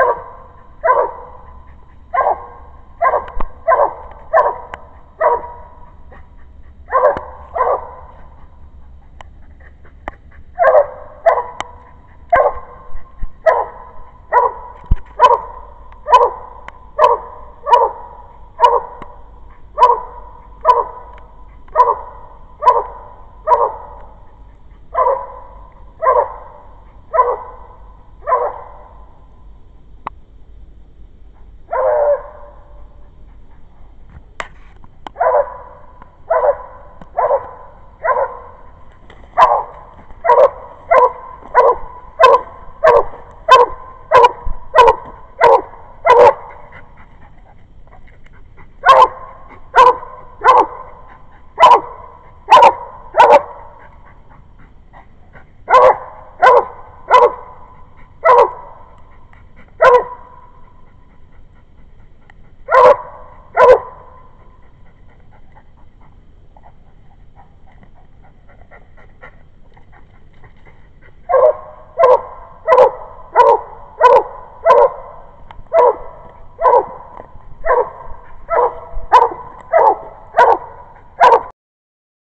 Oh!